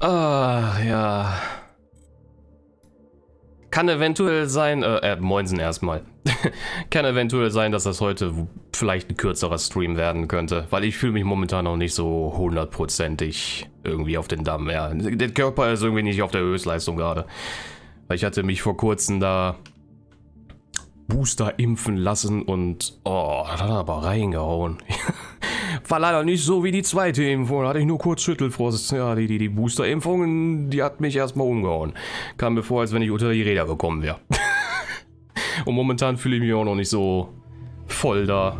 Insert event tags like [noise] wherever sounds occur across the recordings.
Ah, ja. Kann eventuell sein, äh, äh Moinsen erstmal. [laughs] Kann eventuell sein, dass das heute vielleicht ein kürzerer Stream werden könnte, weil ich fühle mich momentan noch nicht so hundertprozentig irgendwie auf den Damm. Ja, der Körper ist irgendwie nicht auf der Höchstleistung gerade. Weil ich hatte mich vor kurzem da Booster impfen lassen und oh, das hat aber reingehauen. [laughs] War leider nicht so wie die zweite Impfung, da hatte ich nur kurz Schüttelfrost. Ja, die, die, die Booster-Impfung, die hat mich erstmal umgehauen. Kam mir vor, als wenn ich unter die Räder gekommen wäre. [laughs] und momentan fühle ich mich auch noch nicht so voll da.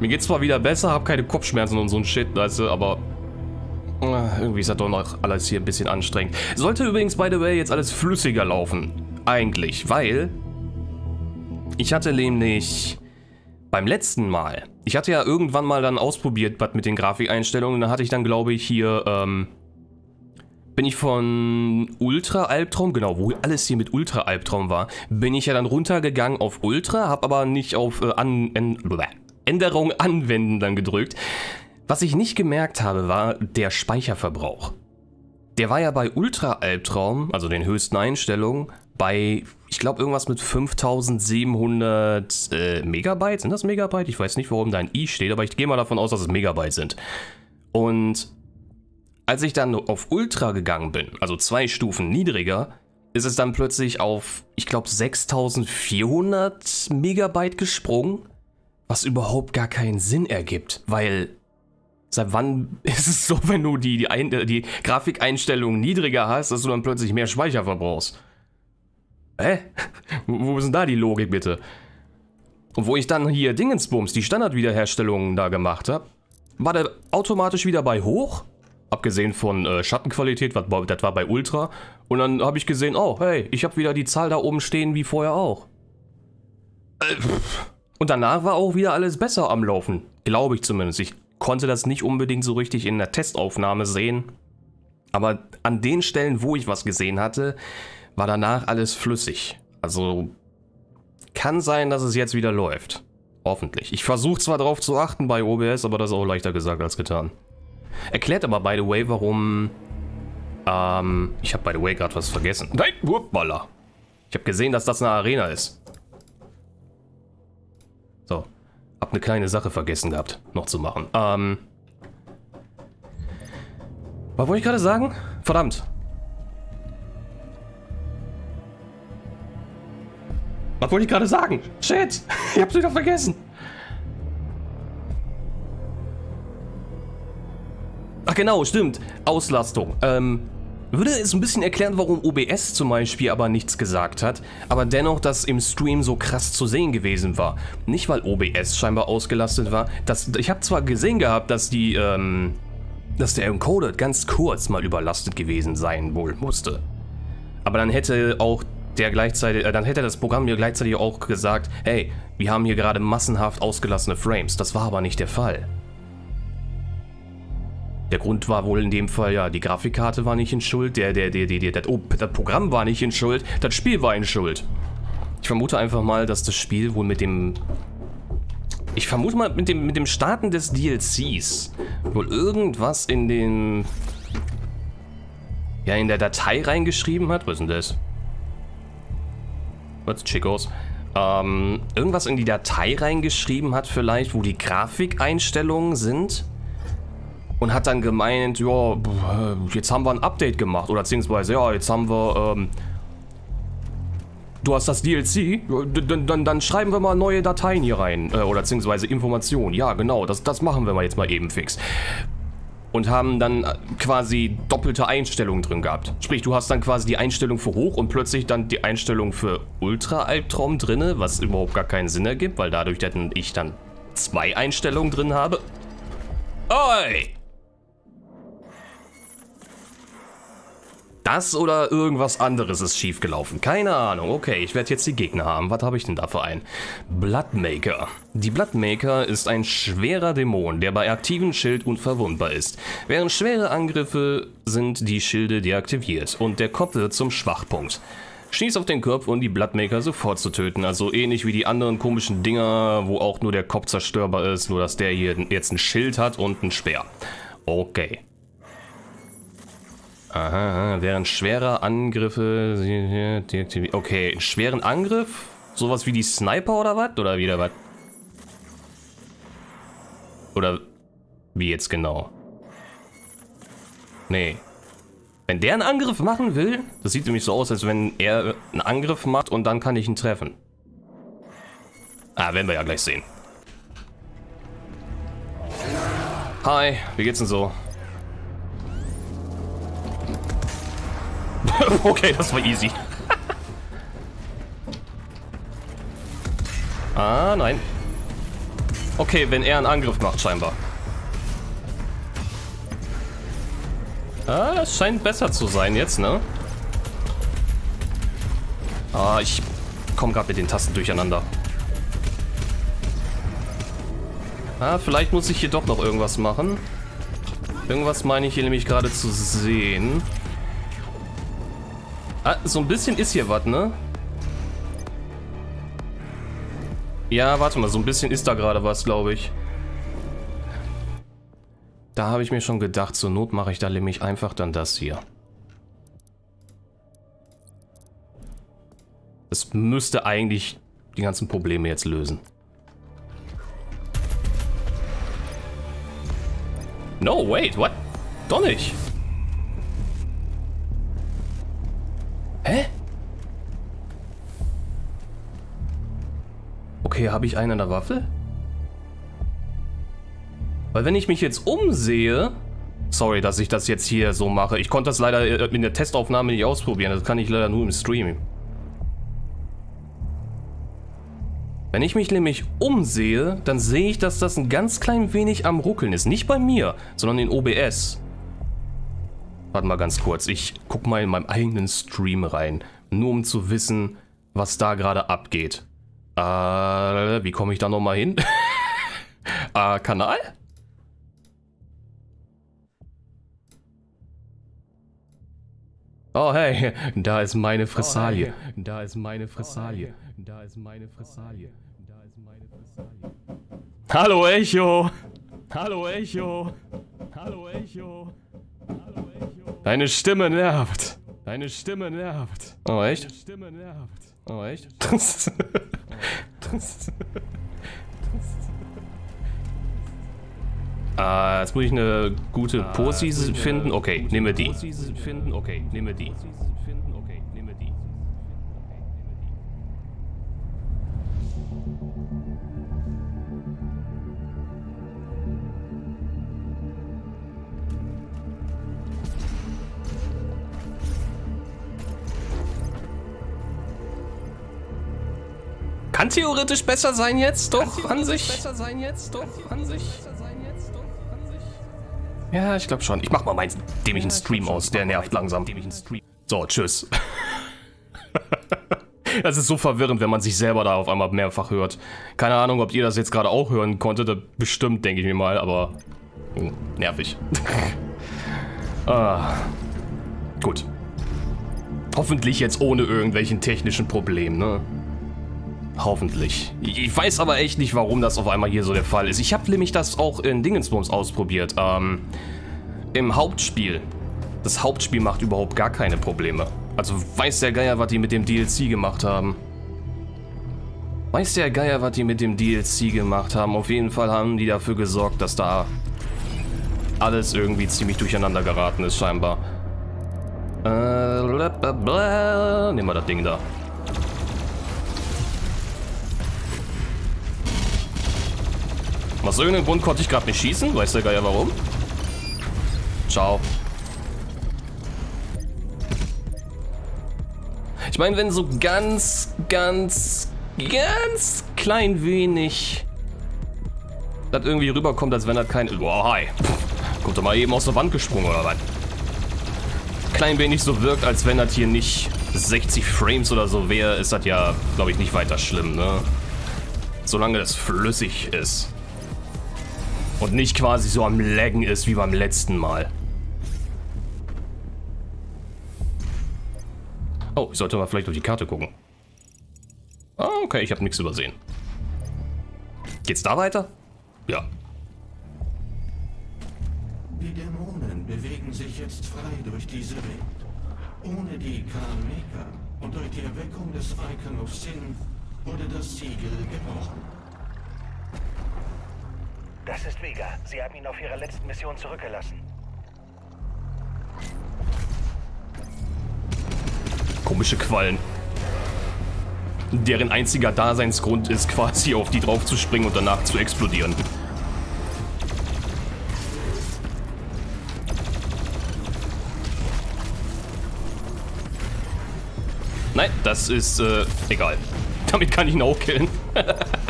Mir geht's zwar wieder besser, habe keine Kopfschmerzen und so ein Shit, weißt du, aber äh, irgendwie ist das doch noch alles hier ein bisschen anstrengend. Sollte übrigens, by the way, jetzt alles flüssiger laufen. Eigentlich, weil ich hatte nämlich beim letzten Mal, ich hatte ja irgendwann mal dann ausprobiert, was mit den Grafikeinstellungen, da hatte ich dann, glaube ich, hier, ähm, bin ich von Ultra-Albtraum, genau, wo alles hier mit Ultra-Albtraum war, bin ich ja dann runtergegangen auf Ultra, hab aber nicht auf äh, an, en, Änderung anwenden dann gedrückt. Was ich nicht gemerkt habe, war der Speicherverbrauch. Der war ja bei Ultra-Albtraum, also den höchsten Einstellungen, bei, ich glaube, irgendwas mit 5700 äh, Megabyte. Sind das Megabyte? Ich weiß nicht, warum da ein i steht, aber ich gehe mal davon aus, dass es Megabyte sind. Und als ich dann auf Ultra gegangen bin, also zwei Stufen niedriger, ist es dann plötzlich auf, ich glaube, 6400 Megabyte gesprungen, was überhaupt gar keinen Sinn ergibt, weil seit wann [laughs] ist es so, wenn du die, die, die Grafikeinstellungen niedriger hast, dass du dann plötzlich mehr Speicher verbrauchst? Hä? Wo ist denn da die Logik bitte? Und wo ich dann hier Dingensbums, die Standardwiederherstellungen da gemacht habe, war der automatisch wieder bei hoch. Abgesehen von äh, Schattenqualität, was, das war bei Ultra. Und dann habe ich gesehen, oh, hey, ich habe wieder die Zahl da oben stehen wie vorher auch. Äh, und danach war auch wieder alles besser am Laufen. Glaube ich zumindest. Ich konnte das nicht unbedingt so richtig in der Testaufnahme sehen. Aber an den Stellen, wo ich was gesehen hatte, war danach alles flüssig. Also kann sein, dass es jetzt wieder läuft. Hoffentlich. Ich versuche zwar darauf zu achten bei OBS, aber das ist auch leichter gesagt als getan. Erklärt aber, by the way, warum... Ähm, ich habe, by the way, gerade was vergessen. Nein, Wurpballer. Ich habe gesehen, dass das eine Arena ist. So. Hab eine kleine Sache vergessen gehabt, noch zu machen. Ähm... Was wollte ich gerade sagen? Verdammt. Was wollte ich gerade sagen? Shit, ich hab's wieder vergessen. Ach genau, stimmt. Auslastung. Ähm, würde es ein bisschen erklären, warum OBS zum Beispiel aber nichts gesagt hat, aber dennoch das im Stream so krass zu sehen gewesen war. Nicht, weil OBS scheinbar ausgelastet war. Das, ich habe zwar gesehen gehabt, dass die, ähm, dass der Encoder ganz kurz mal überlastet gewesen sein wohl musste. Aber dann hätte auch der gleichzeitig, äh, dann hätte das Programm mir gleichzeitig auch gesagt, hey, wir haben hier gerade massenhaft ausgelassene Frames. Das war aber nicht der Fall. Der Grund war wohl in dem Fall, ja, die Grafikkarte war nicht in Schuld, der, der, der, der, der, das, oh, das Programm war nicht in Schuld, das Spiel war in Schuld. Ich vermute einfach mal, dass das Spiel wohl mit dem... Ich vermute mal, mit dem, mit dem Starten des DLCs wohl irgendwas in den... Ja, in der Datei reingeschrieben hat. Was ist denn das? Was, Chicos? Ähm, irgendwas in die Datei reingeschrieben hat vielleicht, wo die Grafikeinstellungen sind. Und hat dann gemeint, ja, jetzt haben wir ein Update gemacht. Oder beziehungsweise, ja, jetzt haben wir, ähm, du hast das DLC, dann, dann, dann, schreiben wir mal neue Dateien hier rein. Äh, oder beziehungsweise Informationen. Ja, genau, das, das machen wir mal jetzt mal eben fix und haben dann äh, quasi doppelte Einstellungen drin gehabt. Sprich, du hast dann quasi die Einstellung für hoch und plötzlich dann die Einstellung für Ultra-Albtraum drinne, was überhaupt gar keinen Sinn ergibt, weil dadurch dass ich dann zwei Einstellungen drin habe. Oi! Das oder irgendwas anderes ist schiefgelaufen. Keine Ahnung. Okay, ich werde jetzt die Gegner haben. Was habe ich denn da für einen? Bloodmaker. Die Bloodmaker ist ein schwerer Dämon, der bei aktiven Schild unverwundbar ist. Während schwere Angriffe sind die Schilde deaktiviert und der Kopf wird zum Schwachpunkt. Schieß auf den Kopf, um die Bloodmaker sofort zu töten. Also ähnlich wie die anderen komischen Dinger, wo auch nur der Kopf zerstörbar ist, nur dass der hier jetzt ein Schild hat und ein Speer. Okay. Aha, während schwerer Angriffe. Okay, einen schweren Angriff? Sowas wie die Sniper oder was? Oder wieder was? Oder wie jetzt genau? Nee. Wenn der einen Angriff machen will, das sieht nämlich so aus, als wenn er einen Angriff macht und dann kann ich ihn treffen. Ah, werden wir ja gleich sehen. Hi, wie geht's denn so? [laughs] okay, das war easy. ah, nein. Okay, wenn er einen Angriff macht, scheinbar. Ah, das scheint besser zu sein jetzt, ne? Ah, ich komme gerade mit den Tasten durcheinander. Ah, vielleicht muss ich hier doch noch irgendwas machen. Irgendwas meine ich hier nämlich gerade zu sehen. Ah, so ein bisschen ist hier was, ne? Ja, warte mal, so ein bisschen ist da gerade was, glaube ich. Da habe ich mir schon gedacht, zur Not mache ich da nämlich einfach dann das hier. Das müsste eigentlich die ganzen Probleme jetzt lösen. No, wait, what? Doch nicht. Hä? Okay, habe ich einen an der Waffe? Weil wenn ich mich jetzt umsehe... Sorry, dass ich das jetzt hier so mache. Ich konnte das leider in der Testaufnahme nicht ausprobieren. Das kann ich leider nur im Stream. Wenn ich mich nämlich umsehe, dann sehe ich, dass das ein ganz klein wenig am Ruckeln ist. Nicht bei mir, sondern in OBS. Warte mal ganz kurz. Ich guck mal in meinem eigenen Stream rein. Nur um zu wissen, was da gerade abgeht. Äh, wie komme ich da nochmal hin? [laughs] äh, Kanal? Oh hey, da ist meine Fressalie. Oh, hey. Da ist meine Fressalie. Da ist meine Fressalie. Da ist meine Fressalie. Hallo Echo. Hallo Echo. Hallo Echo. Hallo Echo. Deine Stimme nervt. Deine Stimme nervt. Oh echt? Deine Stimme nervt. Oh echt? [laughs] Das, das, Ah, jetzt muss ich eine gute Pose finden. Okay, nehmen wir die. Okay, nehmen wir die. Kann theoretisch besser sein jetzt, doch, an sich. Besser sein jetzt, doch, an sich. Ja, ich glaube schon. Ich mach mal meinen dämlichen Stream aus, der nervt langsam. So, tschüss. [laughs] Das ist so verwirrend, wenn man sich selber da auf einmal mehrfach hört. Keine Ahnung, ob ihr das jetzt gerade auch hören konntet. Bestimmt, denke ich mir mal, aber hm, nervig. [laughs] ah, gut. Hoffentlich jetzt ohne irgendwelchen technischen Problemen, ne? Hoffentlich. Ich weiß aber echt nicht, warum das auf einmal hier so der Fall ist. Ich habe nämlich das auch in Dingensbums ausprobiert. Ähm, Im Hauptspiel. Das Hauptspiel macht überhaupt gar keine Probleme. Also weiß der Geier, was die mit dem DLC gemacht haben. Weiß der Geier, was die mit dem DLC gemacht haben. Auf jeden Fall haben die dafür gesorgt, dass da alles irgendwie ziemlich durcheinander geraten ist, scheinbar. Äh, Nehmen wir das Ding da. Aus irgendeinem Grund konnte ich gerade nicht schießen. Weiß der Geier warum? Ciao. Ich meine, wenn so ganz, ganz, ganz klein wenig das irgendwie rüberkommt, als wenn das kein... Boah, hi. Kommt doch mal eben aus der Wand gesprungen, oder was? Klein wenig so wirkt, als wenn das hier nicht 60 Frames oder so wäre, ist das ja, glaube ich, nicht weiter schlimm, ne? Solange das flüssig ist. Und nicht quasi so am Laggen ist wie beim letzten Mal. Oh, ich sollte mal vielleicht auf die Karte gucken. Ah, okay, ich habe nichts übersehen. Geht's da weiter? Ja. Die Dämonen bewegen sich jetzt frei durch diese Welt. Ohne die Kalmeka und durch die Erweckung des Icon of Sin wurde das Siegel gebrochen. Das ist Vega. Sie haben ihn auf Ihrer letzten Mission zurückgelassen. Komische Quallen. Deren einziger Daseinsgrund ist quasi auf die drauf zu springen und danach zu explodieren. Nein, das ist äh, egal. Damit kann ich ihn auch killen. [laughs]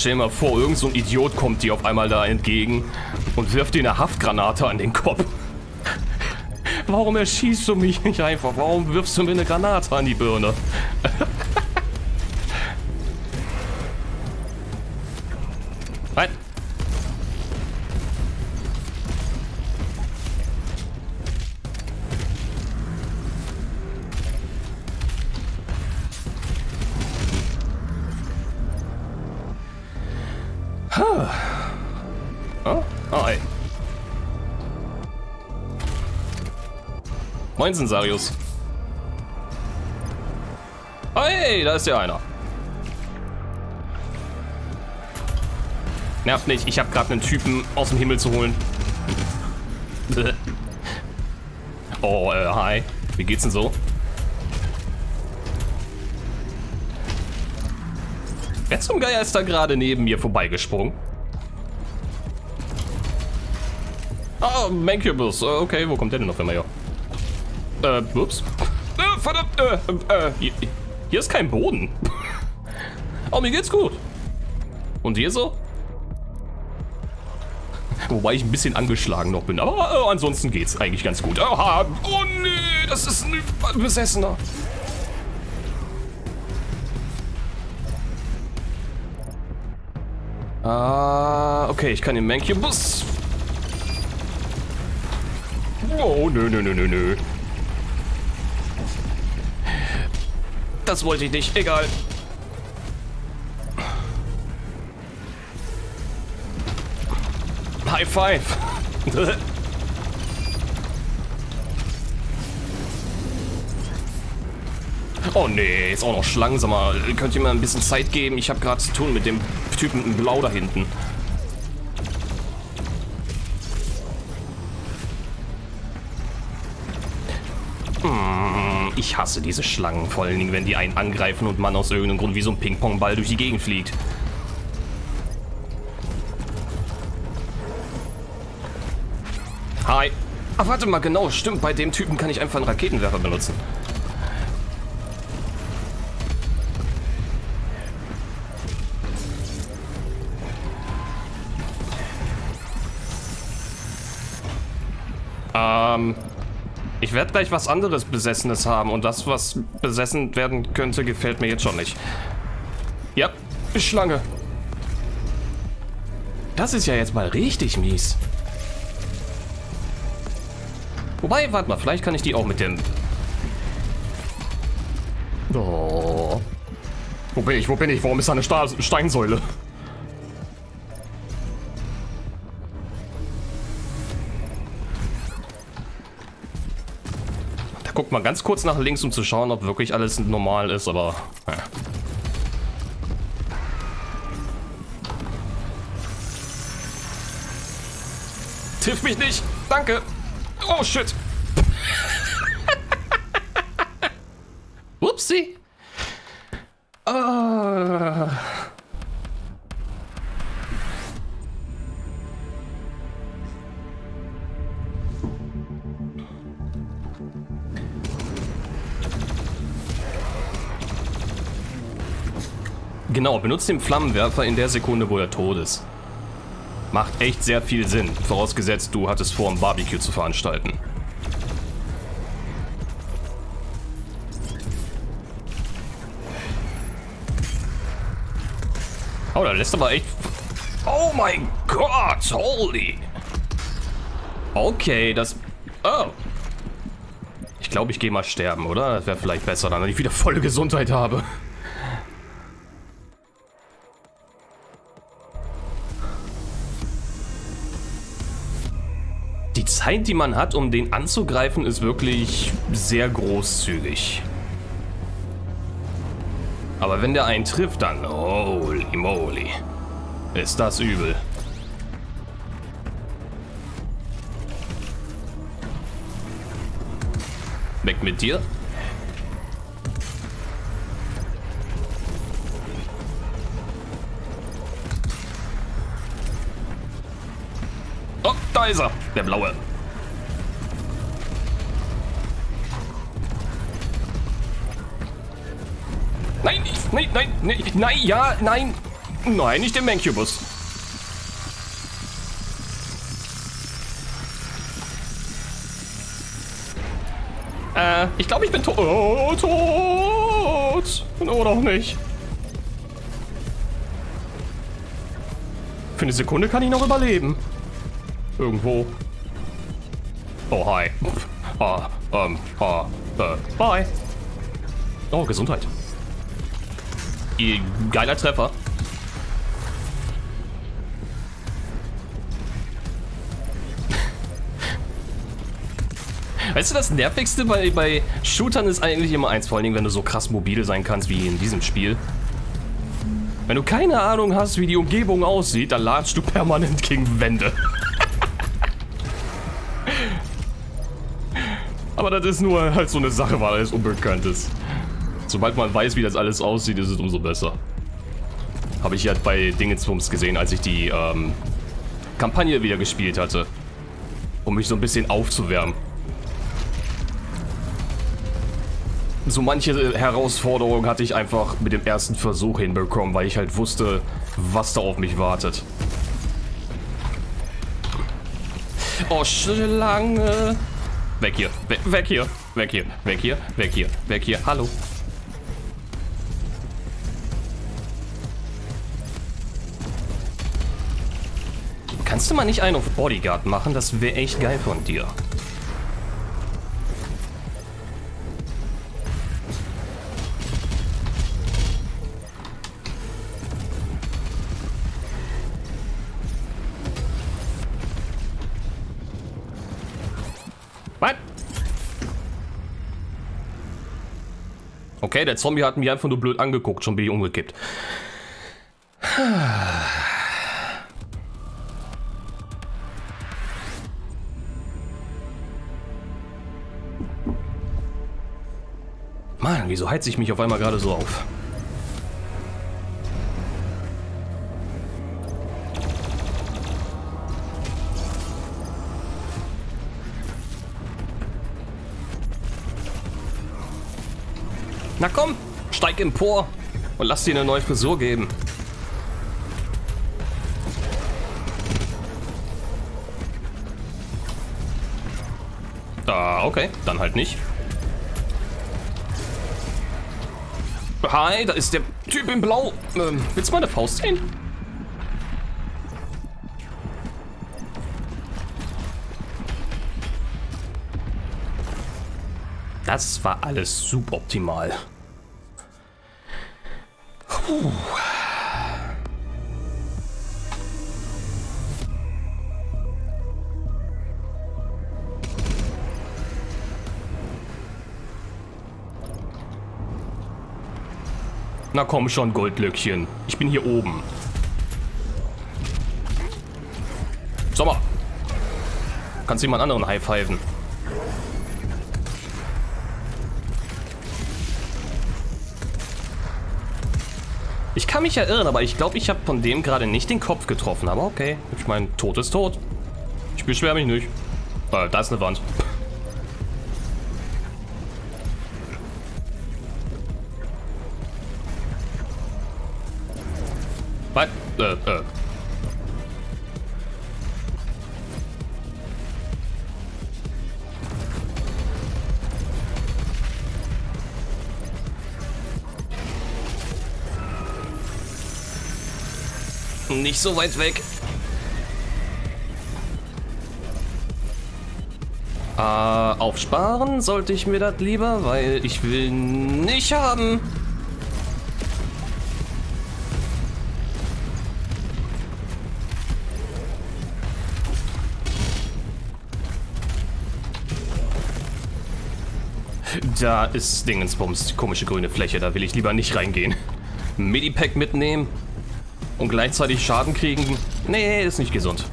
Stell dir mal vor, irgend so ein Idiot kommt dir auf einmal da entgegen und wirft dir eine Haftgranate an den Kopf. Warum erschießt du mich nicht einfach? Warum wirfst du mir eine Granate an die Birne? Moinsen, Sarius. Oh, hey, da ist ja einer. Nervt nicht, ich habe gerade einen Typen aus dem Himmel zu holen. [laughs] oh, äh, hi. Wie geht's denn so? Wer zum Geier ist da gerade neben mir vorbeigesprungen? Oh, Mancubus. Okay, wo kommt der denn auf einmal her? Äh, ups. Äh, verdammt, äh, äh, hier, hier ist kein Boden. [laughs] oh, mir geht's gut. Und hier so? Wobei ich ein bisschen angeschlagen noch bin, aber äh, ansonsten geht's eigentlich ganz gut. Aha. Oh nee, das ist ein Besessener. Ah, okay, ich kann den Mancubus. Oh, nö, nö, nö, nö, nö. Das wollte ich nicht, egal. High five. [laughs] Oh nee, ist auch noch mal, könnt ihr mir ein bisschen Zeit geben? Ich habe gerade zu tun mit dem Typen in Blau da hinten. Ich hasse diese Schlangen, vor allen Dingen, wenn die einen angreifen und man aus irgendeinem Grund wie so ein Ping-Pong-Ball durch die Gegend fliegt. Hi. Ach, warte mal, genau, stimmt. Bei dem Typen kann ich einfach einen Raketenwerfer benutzen. Ähm, ich werde gleich was anderes Besessenes haben und das, was besessen werden könnte, gefällt mir jetzt schon nicht. Ja, Schlange. Das ist ja jetzt mal richtig mies. Wobei, warte mal, vielleicht kann ich die auch mit dem... Oh. Wo bin ich? Wo bin ich? Warum ist da eine Sta Steinsäule? Guckt man ganz kurz nach links, um zu schauen, ob wirklich alles normal ist, aber... Ja. Triff mich nicht! Danke! Oh, shit. Genau, benutzt den Flammenwerfer in der Sekunde, wo er tot ist. Macht echt sehr viel Sinn, vorausgesetzt du hattest vor, ein Barbecue zu veranstalten. Oh, da lässt aber echt... Oh mein Gott, holy! Okay, das... Oh. Ich glaube, ich gehe mal sterben, oder? Das wäre vielleicht besser, dann, wenn ich wieder volle Gesundheit habe. Zeit, die man hat, um den anzugreifen, ist wirklich sehr großzügig. Aber wenn der einen trifft, dann holy moly. Ist das übel. Weg mit dir. Oh, da ist er. Der blaue. Nein, ich, nein, nein, nein, nein, ja, nein. Nein, nicht den Mancubus. Äh, ich glaube, ich bin tot. Oh, tot. Oder auch nicht. Für eine Sekunde kann ich noch überleben. Irgendwo. Oh, hi. Ah, ähm, ah, äh, bye. Oh, Gesundheit. Geiler Treffer. Weißt du, das Nervigste bei, bei Shootern ist eigentlich immer eins, vor allen Dingen, wenn du so krass mobil sein kannst wie in diesem Spiel. Wenn du keine Ahnung hast, wie die Umgebung aussieht, dann ladst du permanent gegen Wände. [laughs] Aber das ist nur halt so eine Sache, weil alles unbekannt ist. Sobald man weiß, wie das alles aussieht, ist es umso besser. Habe ich ja bei Dingensbums gesehen, als ich die ähm, Kampagne wieder gespielt hatte. Um mich so ein bisschen aufzuwärmen. So manche Herausforderungen hatte ich einfach mit dem ersten Versuch hinbekommen, weil ich halt wusste, was da auf mich wartet. Oh, Schlange. Weg hier, We weg hier, weg hier, weg hier, weg hier, weg hier. Hallo. Kannst du mal nicht einen auf Bodyguard machen? Das wäre echt geil von dir. Was? Okay, der Zombie hat mich einfach nur blöd angeguckt, schon bin ich umgekippt. Wieso heizt ich mich auf einmal gerade so auf? Na komm, steig empor und lass dir eine neue Frisur geben. Ah, okay, dann halt nicht. Hi, da ist der Typ in Blau. Ähm, willst du meine Faust sehen? Das war alles suboptimal. Puh. Na komm schon, Goldlöckchen. Ich bin hier oben. Sommer. Kannst jemand anderen high-pfeifen? Ich kann mich ja irren, aber ich glaube, ich habe von dem gerade nicht den Kopf getroffen. Aber okay, ich meine, tot ist tot. Ich beschwere mich nicht. Äh, da ist eine Wand. nicht so weit weg. Äh, aufsparen sollte ich mir das lieber, weil ich will nicht haben. Da ist Dingensbums, die komische grüne Fläche, da will ich lieber nicht reingehen. Medipack mitnehmen und gleichzeitig Schaden kriegen? Nee, ist nicht gesund.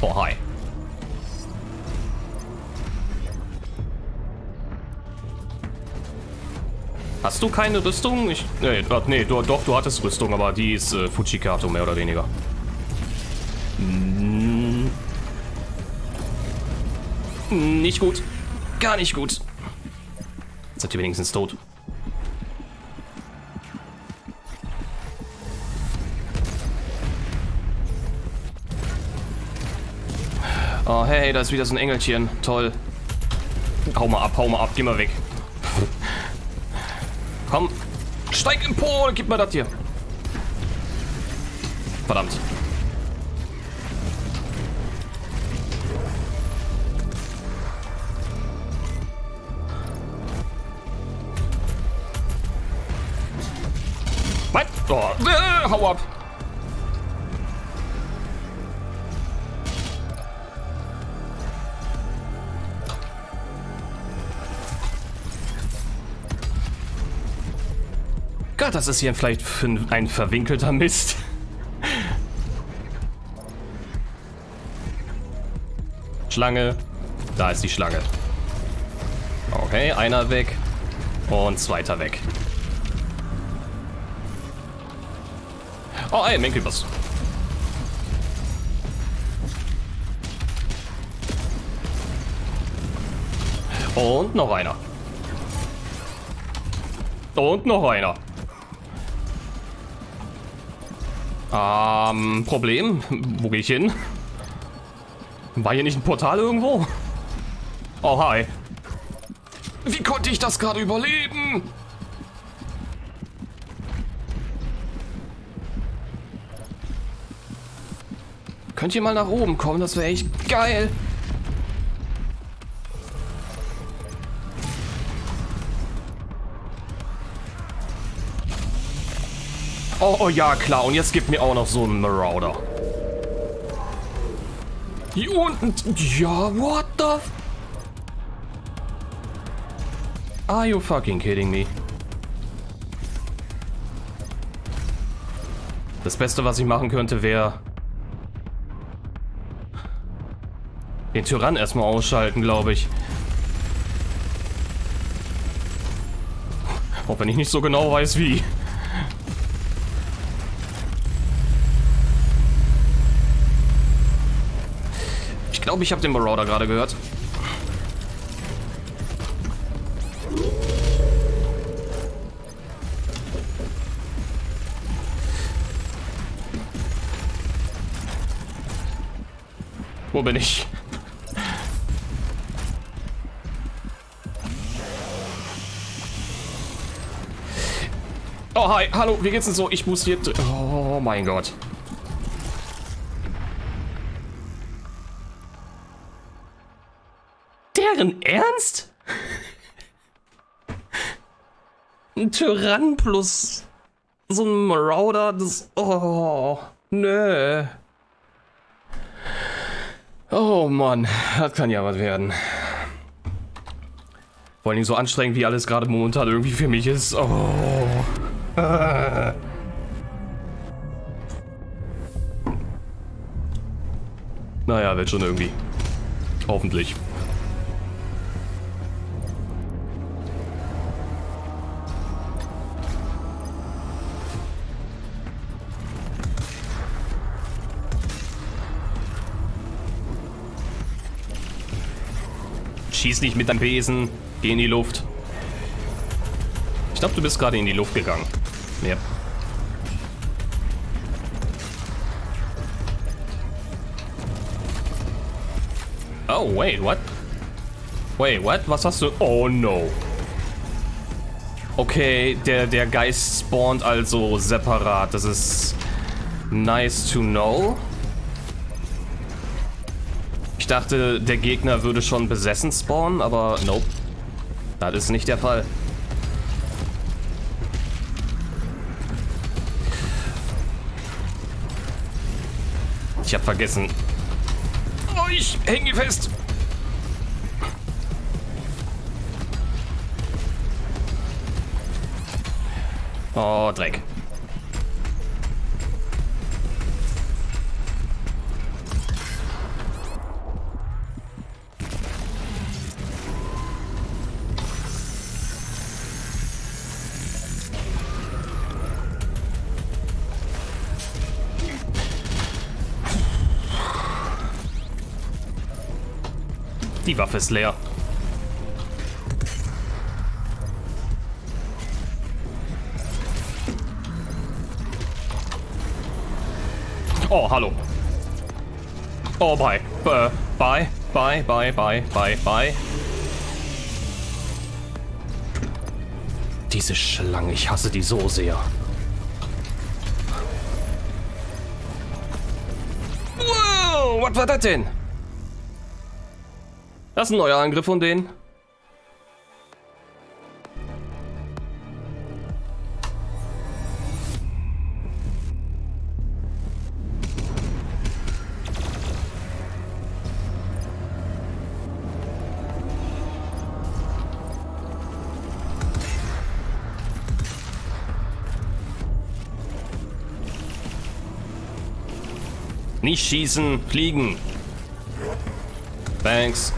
Oh, hi. Hast du keine Rüstung? Ich, nee, nee du, doch, du hattest Rüstung, aber die ist äh, Fujikato mehr oder weniger. Hm. Nicht gut. Gar nicht gut. Jetzt seid ihr wenigstens tot. Oh, hey, da ist wieder so ein Engelchen. Toll. Hau mal ab, hau mal ab, geh mal weg. [laughs] Komm, steig empor, gib mir das hier. Verdammt. Nein. Oh, äh, hau ab. Gott, das ist hier vielleicht ein verwinkelter Mist. Schlange. Da ist die Schlange. Okay, einer weg. Und zweiter weg. Oh, ey, Menkelbus. Und noch einer. Und noch einer. Ähm, Problem. Wo gehe ich hin? War hier nicht ein Portal irgendwo? Oh, hi. Wie konnte ich das gerade überleben? Könnt ihr mal nach oben kommen? Das wäre echt geil. Oh, oh ja, klar. Und jetzt gibt mir auch noch so einen Marauder. Hier unten. Ja, what the... Are you fucking kidding me? Das Beste, was ich machen könnte, wäre... Den Tyrann erstmal ausschalten, glaube ich. Auch wenn ich nicht so genau weiß, wie. Glaube, ich habe den Marauder gerade gehört. Wo bin ich? Oh, hi. Hallo, wie geht's denn so? Ich muss hier... Oh mein Gott. Ernst? Ein Tyrann plus so ein Marauder, das... Oh, nö. Oh Mann, das kann ja was werden. Vor allem so anstrengend, wie alles gerade momentan irgendwie für mich ist. Oh. [laughs] Naja, wird schon irgendwie. Hoffentlich. Schieß nicht mit deinem Besen. Geh in die Luft. Ich glaube, du bist gerade in die Luft gegangen. Ja. Oh, wait, what? Wait, what? Was hast du? Oh, no. Okay, der, der Geist spawnt also separat. Das ist nice to know. Ich dachte, der Gegner würde schon besessen spawnen, aber nope. Das ist nicht der Fall. Ich hab vergessen. Oh, ich hänge fest. Oh, Dreck. Die Waffe ist leer. Oh, hallo. Oh, bye. Äh, bye, bye, bye, bye, bye, bye. Diese Schlange, ich hasse die so sehr. Wow, was war das denn? Das ist ein neuer Angriff von denen. Nicht schießen, fliegen. Thanks.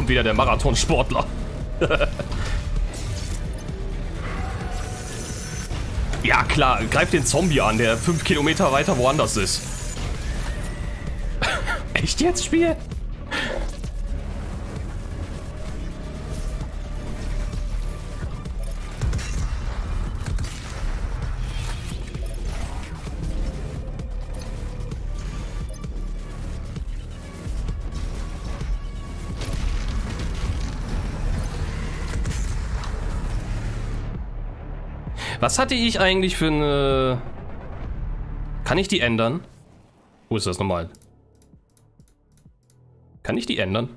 Kommt wieder der Marathonsportler. [laughs] Ja, klar, greif den Zombie an, der fünf Kilometer weiter woanders ist. [laughs] Echt jetzt, Spiel? Was hatte ich eigentlich für eine... Kann ich die ändern? Wo ist das nochmal? Kann ich die ändern?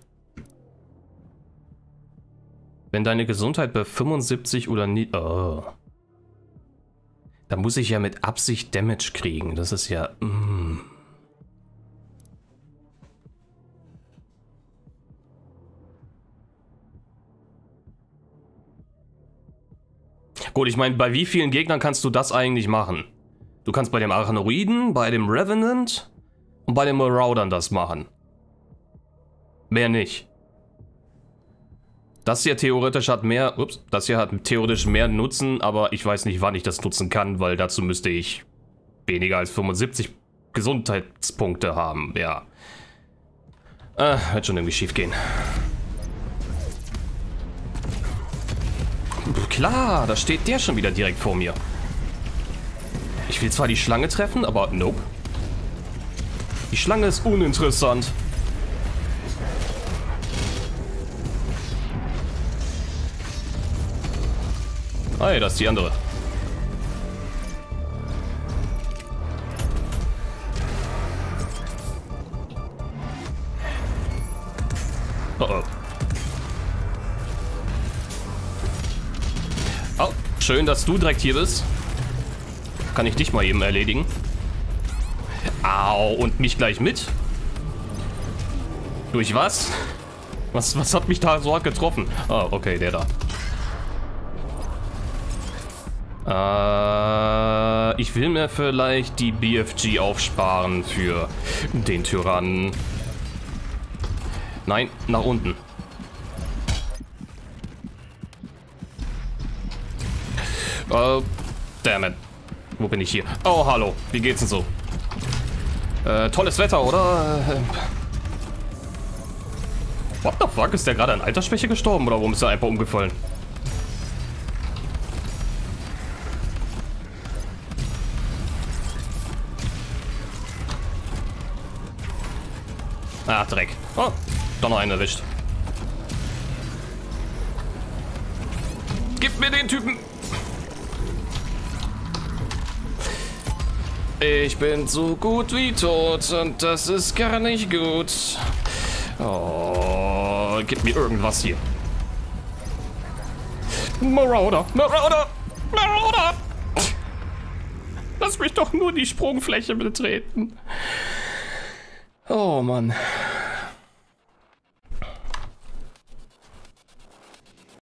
Wenn deine Gesundheit bei 75 oder nie... Oh. Da muss ich ja mit Absicht Damage kriegen. Das ist ja... Mm. Gut, ich meine, bei wie vielen Gegnern kannst du das eigentlich machen? Du kannst bei dem Arachnoiden, bei dem Revenant und bei den Maraudern das machen. Mehr nicht. Das hier theoretisch hat mehr, ups, das hier hat theoretisch mehr Nutzen, aber ich weiß nicht, wann ich das nutzen kann, weil dazu müsste ich weniger als 75 Gesundheitspunkte haben, ja. Äh, wird schon irgendwie schief gehen. Klar, da steht der schon wieder direkt vor mir. Ich will zwar die Schlange treffen, aber nope. Die Schlange ist uninteressant. Hey, das ist die andere. Schön, dass du direkt hier bist. Kann ich dich mal eben erledigen. Au, und mich gleich mit? Durch was? Was, was hat mich da so hart getroffen? Ah, oh, okay, der da. Äh, ich will mir vielleicht die BFG aufsparen für den Tyrannen. Nein, nach unten. Oh, damn it. Wo bin ich hier? Oh, hallo. Wie geht's denn so? Äh, tolles Wetter, oder? What the fuck? Ist der gerade an Altersschwäche gestorben oder warum ist er einfach umgefallen? Ah, Dreck. Oh, doch noch einen erwischt. Gib mir den Typen! Ich bin so gut wie tot und das ist gar nicht gut. Oh, gib mir irgendwas hier. Marauder, Marauder, Marauder! Lass mich doch nur die Sprungfläche betreten. Oh Mann.